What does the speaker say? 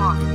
on.